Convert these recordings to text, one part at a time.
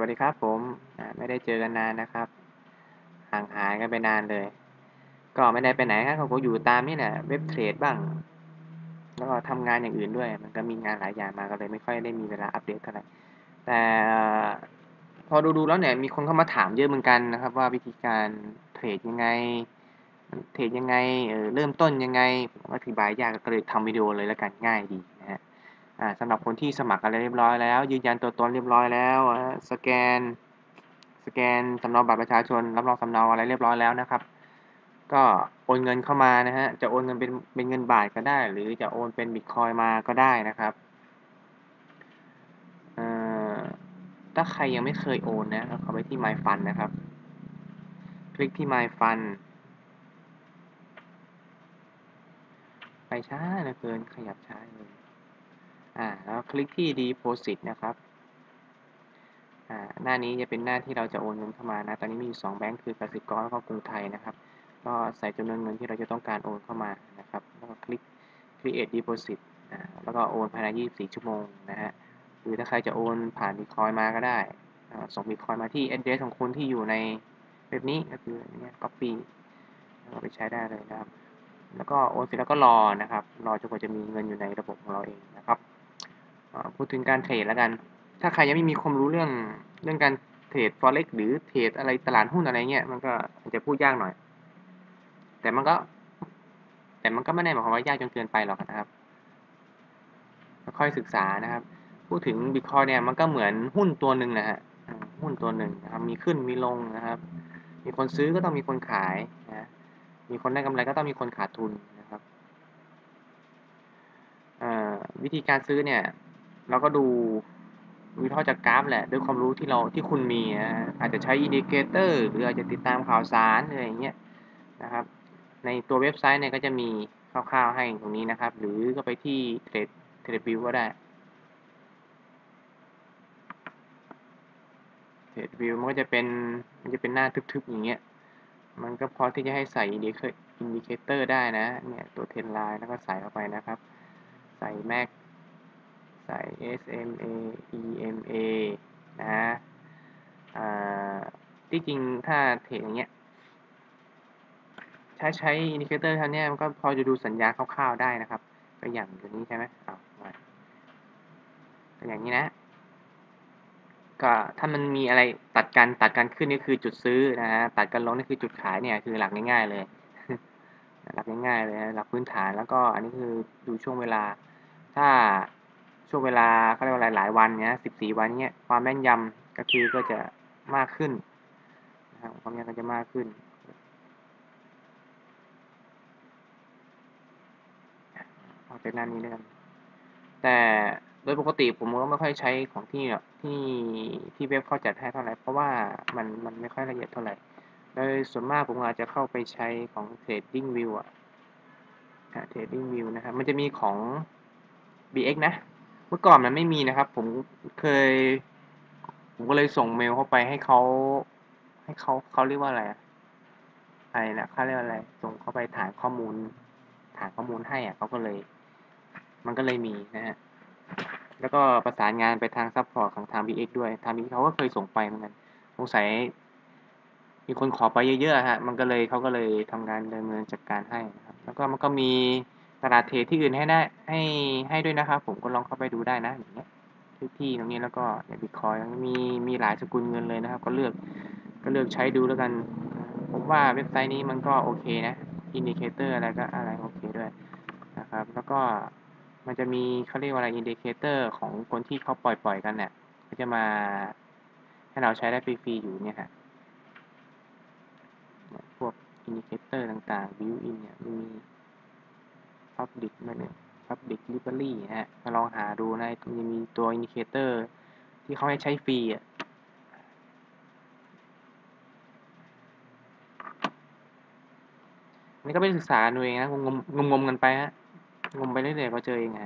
วัสดีครับผมไม่ได้เจอกันนานนะครับ ห่างหายกันไปนานเลย ก็ไม่ได้ไปไหนครับผมก็อยู่ตามนี่แหละเว็บเทรดบ้าง แล้วก็ทำงานอย่างอื่นด้วย มันก็มีงานหลายอย่างมาก็เลยไม่ค่อยได้มีเวลาอัปเดตเท่าไหร่แต่พอดูๆแล้วเนี่ยมีคนเข้ามาถามเยอะเหมือนกันนะครับ ว่าวิธีการเทรดยังไงเทรดยังไงเออเริ่มต้นยังไงผมอธิบายยากก็เลยทำวิดีโอเลยแล้วกันง่ายดี อ่าสำหรับคนที่สมัครอะไรเรียบร้อยแล้ว ยืนยันตัวตนเรียบร้อยแล้วสแกน สแกนสำเนาบัตรประชาชน รับรองสำเนาอะไรเรียบร้อยแล้วนะครับ ก็โอนเงินเข้ามานะฮะจะโอนเงินเป็นเป็นเงินบาทก็ได้ หรือจะโอนเป็นบิตคอยมาก็ได้นะครับถ้าใครยังไม่เคยโอนนะเราเข้าไปที่ My Fund นะครับ คลิกที่ My Fund ไปช้าเหลือเกินขยับช้าเลย อ่าแล้วคลิกที่ deposit นะครับอ่าหน้านี้จะเป็นหน้าที่เราจะโอนเงินเข้ามานะ ตอนนี้มีอยู่2แบงค์คือกสิกรแล้วก็กรุงไทยนะครับ ก็ใส่จำนวนเงินที่เราจะต้องการโอนเข้ามานะครับ แล้วก็คลิก create deposit แล้วก็โอนภายใน 24 ชั่วโมงนะฮะ หรือถ้าใครจะโอนผ่านบิตคอยมาก็ได้ ส่งบิตคอยมาที่ address ของคุณที่อยู่ในเว็บนี้ก็คือเนี่ย copy เราไปใช้ได้เลยนะครับ แล้วก็โอนเสร็จแล้วก็รอนะครับ รอจนกว่าจะมีเงินอยู่ในระบบของเราเองนะครับ พูดถึงการเทรดแล้วกัน ถ้าใครยังไม่มีความรู้เรื่องเรื่องการเทรด forex หรือเทรดอะไรตลาดหุ้นอะไรเงี้ยมันก็อาจจะพูดยากหน่อย แต่มันก็ แต่มันก็ไม่ได้หมายความว่ายากจนเกินไปหรอกนะครับ ค่อยศึกษานะครับ พูดถึงบิตคอยเนี่ยมันก็เหมือนหุ้นตัวหนึ่งนะฮะหุ้นตัวหนึ่งนะครับ มีขึ้นมีลงนะครับ มีคนซื้อก็ต้องมีคนขายนะมีคนได้กำไรก็ต้องมีคนขาดทุนนะครับวิธีการซื้อเนี่ย เราก็ดูวิเคราะห์จากกราฟแหละ ด้วยความรู้ที่เราที่คุณมีอาจจะใช้ indicator หรืออาจจะติดตามข่าวสารอะไรอย่างเงี้ยนะครับ ในตัวเว็บไซต์เนี่ยก็จะมีคร่าวๆให้ตรงนี้นะครับ หรือก็ไปที่ trade Trade View ก็ได้ Trade View มันก็จะเป็นมันจะเป็นหน้าทึบๆอย่างเงี้ยมันก็พอที่จะให้ใส่ indicator ได้นะเนี่ยตัว trend line แล้วก็ใส่เข้าไปนะครับ ใส่ MACD ใส่ SMA EMA นะที่จริงถ้า trade อย่างเงี้ย ใช้ใช้ indicator เท่านี้มันก็พอจะดูสัญญาณคร่าวๆได้นะครับ ก็อย่างตัวนี้ใช่ไหมเอามาก็อย่างนี้นะ ก็ถ้ามันมีอะไรตัดกันตัดกันขึ้นนี่คือจุดซื้อนะฮะตัดกันลงนี่คือจุดขายเนี่ยคือหลักง่ายๆเลยหลักง่ายๆเลยหลักพื้นฐานแล้วก็อันนี้คือดูช่วงเวลา ถ้า ช่วงเวลาเขาเรียกว่าหลายๆวันเนี้ยสิบสี่วันเนี้ยความแม่นยำก็คือก็จะมากขึ้นนะครับความแม่นยำก็จะมากขึ้นเอาเป็นหน้านี้ด้วยกันแต่โดยปกติผมก็ไม่ค่อยใช้ของที่ที่ที่เว็บเขาจัดให้เท่าไหร่เพราะว่ามันมันไม่ค่อยละเอียดเท่าไหร่โดยส่วนมากผมอาจจะเข้าไปใช้ของ Trading View อะ Trading View นะครับมันจะมีของ BX นะ เมื่อก่อนมันไม่มีนะครับ ผมเคย ผมก็เลยส่งเมลเข้าไปให้เขาให้เขาเขาเรียกว่าอะไรอะไรนะเขาเรียกว่าอะไร ส่งเข้าไปฐานข้อมูลฐานข้อมูลให้อะเขาก็เลย มันก็เลยมีนะฮะแล้วก็ประสานงานไปทาง support ของทาง BX ด้วยทาง BX เขาก็เคยส่งไปเหมือนกันสงสัยมีคนขอไปเยอะๆฮะ มันก็เลยเขาก็เลยทำงานดำเนินจัดการให้นะครับ แล้วก็มันก็มี ตลาด trade ที่อื่นให้ได้ให้ให้ด้วยนะครับ ผมก็ลองเข้าไปดูได้นะอย่างเงี้ยที่ตรงนี้แล้วก็อย่างบิตคอยน์มีมีหลายสกุลเงินเลยนะครับ ก็เลือกก็เลือกใช้ดูแล้วกัน ผมว่าเว็บไซต์นี้มันก็โอเคนะ indicator อะไรก็อะไรโอเคด้วยนะครับ แล้วก็มันจะมีเขาเรียกว่าอะไร indicator ของคนที่เขาปล่อยปล่อยกันเนี่ยก็จะมาให้เราใช้ได้ฟรีๆอยู่เนี่ยฮะพวก indicator ต่างๆ built-in เนี่ยมี public มาเนี่ย public library นะฮะ มาลองหาดูนะมันมีตัว indicator ที่เขาให้ใช้ฟรีอะนี่ก็ไปศึกษาดูเองนะ งมงมงมกันไปฮะ งมไปเรื่อยๆก็เจอเองไง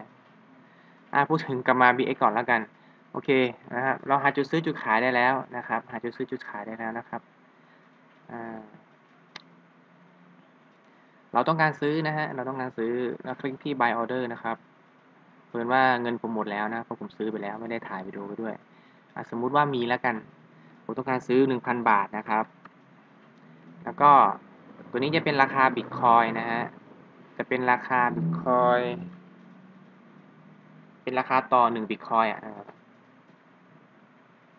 อ่าพูดถึงกลับมา BX ก่อนแล้วกัน โอเคนะครับ เราหาจุดซื้อจุดขายได้แล้วนะครับ หาจุดซื้อจุดขายได้แล้วนะครับ อ่า เราต้องการซื้อนะฮะ เราต้องการซื้อแล้วคลิกที่ buy order นะครับเพิ่นว่าเงินผมหมดแล้วนะเพราะผมซื้อไปแล้วไม่ได้ถ่ายวิดีโอไปด้วย สมมุติว่ามีแล้วกัน ผมต้องการซื้อ 1,000 บาทนะครับ แล้วก็ตัวนี้จะเป็นราคาบิตคอยนะฮะ จะเป็นราคาบิตคอยเป็นราคาต่อ1บิตคอยอะ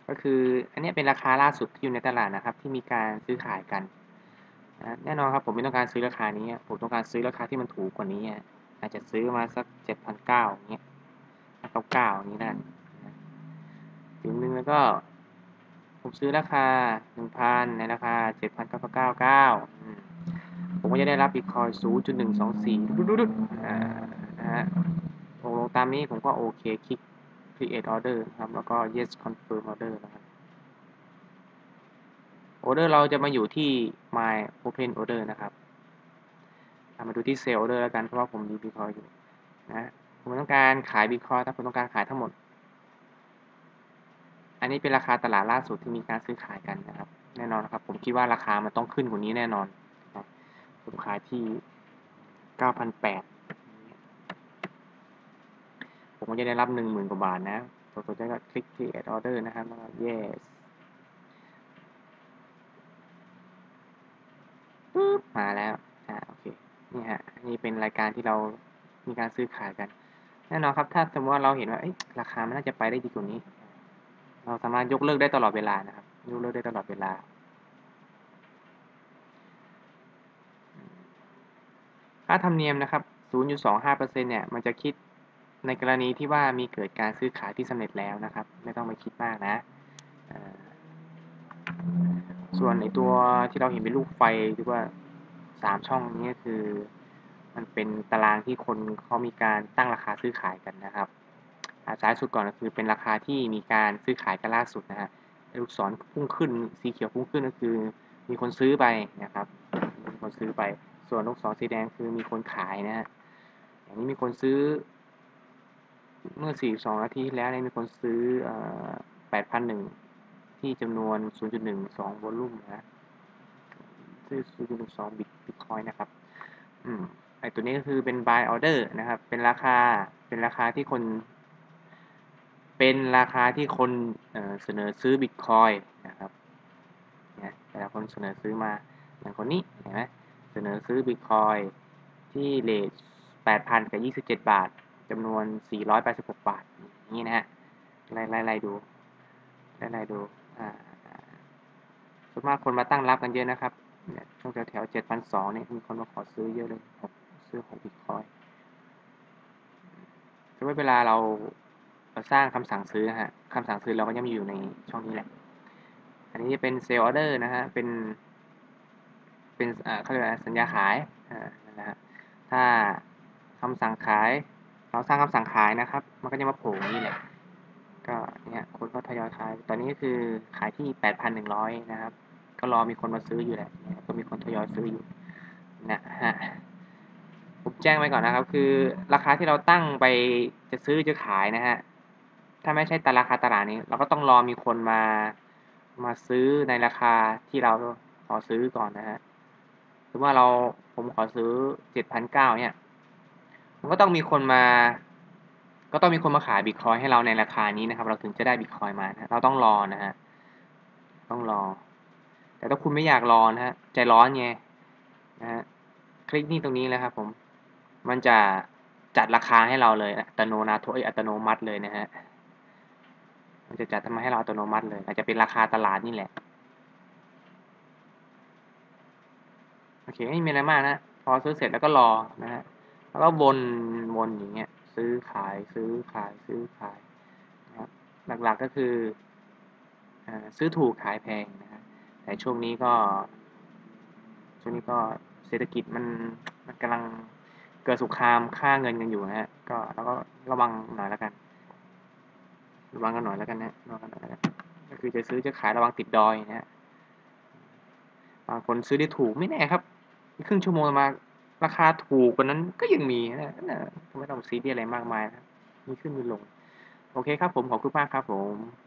ก็คืออันนี้เป็นราคาล่าสุดที่อยู่ในตลาดนะครับ ที่มีการซื้อขายกัน นะแน่นอนครับผมไม่ต้องการซื้อราคานี้ ผมต้องการซื้อราคาที่มันถูกกว่านี้อาจจะซื้อมาสักเจ็ดพันเก้าอย่างเงี้ยเก้าเก้าอย่างนี้นั่นถึงหนึ่งแล้วก็ ผมซื้อราคาหนึ่งพันในราคาเจ็ดพันเก้าเก้าเก้าผมก็จะได้รับบิตคอยศูนย์จุดหนึ่งสองสี่ดุดดุดนะฮะลงตามนี้ผมก็โอเคคลิก create order ครับ แล้วก็ yes confirm order นะครับ order เราจะมาอยู่ที่ my open order นะครับมาดูที่ sell order แล้วกันเพราะว่าผมมี bitcoin อยู่นะผมต้องการขาย bitcoin ถ้าผมต้องการขายทั้งหมด อันนี้เป็นราคาตลาดล่าสุดที่มีการซื้อขายกันนะครับ แน่นอนนครับ ผมคิดว่าราคามันต้องขึ้นกว่านี้แน่นอนนะผมขายที่9,800ผมก็จะได้รับหนึ่งหมื่นกว่าบาทนะตัวตัวจะก็คลิกที่ add order นะครับแล้วก็ yes ปึ๊บมาแล้วอ่าโอเคนี่ฮะนี่เป็นรายการที่เรามีการซื้อขายกันแน่นอนครับ ถ้าสมมติว่าเราเห็นว่าราคามันน่าจะไปได้ดีกว่านี้ เราสามารถยกเลิกได้ตลอดเวลานะครับ ยกเลิกได้ตลอดเวลา ค่าธรรมเนียมนะครับ 0.25%เนี่ย มันจะคิดในกรณีที่ว่ามีเกิดการซื้อขายที่สำเร็จแล้วนะครับ ไม่ต้องไปคิดมากนะ ส่วนในตัวที่เราเห็นเป็นลูกไฟหรือว่าสามช่องนี้คือ มันเป็นตารางที่คนเขามีการตั้งราคาซื้อขายกันนะครับซ้ายสุดก่อนก็คือเป็นราคาที่มีการซื้อขายกันล่าสุดนะฮะลูกศรพุ่งขึ้นสีเขียวพุ่งขึ้นก็คือ มีคนซื้อไปนะครับ มีคนซื้อไป ส่วนลูกศรสีแดงคือมีคนขายนะฮะอย่างนี้มีคนซื้อ เมื่อ 42 นาทีแล้วเนี่ยมีคนซื้อ8,001 ที่จำนวน 0.12 วอลลุ่มนะซื้อ0.12 บิตบิตคอยนะครับ อืม ไอตัวนี้ก็คือเป็น buy order นะครับ เป็นราคา เป็นราคาที่คน เป็นราคาที่คนเเสนอซื้อบิตคอยนะครับเนี่ยแต่ละคนเสนอซื้อมา อย่างคนนี้ เห็นไหมเสนอซื้อบิตคอยที่เลท8,000 กับ 27 บาทจำนวน 486 บาท นี่นะฮะ ไล่ไล่ไล่ดู ไล่ไล่ดู ส่วนมากคนมาตั้งรับกันเยอะนะครับเนี่ยช่วงแถวแถวเจ็ดพันสองเนี่ยมีคนมาขอซื้อเยอะเลยซื้อของบิตคอยคือเวลาเราสร้างคำสั่งซื้อฮะคำสั่งซื้อเราก็ยังมีอยู่ในช่องนี้แหละ อันนี้จะเป็นเซลล์ออเดอร์นะฮะ เป็น เป็นเขาเรียกอะไรสัญญาขายอ่านะฮะ ถ้าคำสั่งขาย เราสร้างคำสั่งขายนะครับ มันก็จะมาโผล่นี่แหละ เนี่ยคนก็ทยอยขาย ตอนนี้ก็คือขายที่8,100นะครับ ก็รอมีคนมาซื้ออยู่แหละก็มีคนทยอยซื้ออยู่นะฮะผมแจ้งไว้ก่อนนะครับ คือราคาที่เราตั้งไปจะซื้อจะขายนะฮะถ้าไม่ใช่ตราคาตลาดนี้ เราก็ต้องรอมีคนมามาซื้อในราคาที่เราขอซื้อก่อนนะฮะสมมติว่าเราผมขอซื้อ7,900เนี่ย มันก็ต้องมีคนมา ก็ต้องมีคนมาขายบิตคอยให้เราในราคานี้นะครับ เราถึงจะได้บิตคอยมานะเราต้องรอนะฮะต้องรอ แต่ถ้าคุณไม่อยากรอนะฮะใจร้อนไงนะฮะคลิกนี่ตรงนี้เลยครับผม มันจะจัดราคาให้เราเลยอัตโนนาโทอัตโนมัติเลยนะฮะมันจะจัดทำให้เราอัตโนมัติเลย อาจจะเป็นราคาตลาดนี่แหละโอเคไม่มีอะไรมากนะพอซื้อเสร็จแล้วก็รอนะฮะแล้วก็วนวนอย่างเงี้ย ซื้อขายซื้อขายซื้อขายนะครับหลักๆก็คืออซื้อถูกขายแพงนะครับแต่ช่วงนี้ก็ ช่วงนี้ก็เศรษฐกิจมันมันกำลังเกิดสุคามค่าเงินกันอยู่ฮะก็แล้วก็ระวังหน่อยแล้วกัน ระวังกันหน่อยแล้วกันนะระวังกันหน่อยแล้วกันก็คือจะซื้อจะขายระวังติดดอยนะฮะบางคนซื้อได้ถูกไม่แน่ครับ ครึ่งชั่วโมงมา ราคาถูกกว่านั้นก็ยังมีนะไม่ต้องซีเรียสอะไรมากมายนะมีขึ้นมีลง โอเคครับผมขอบคุณมากครับผม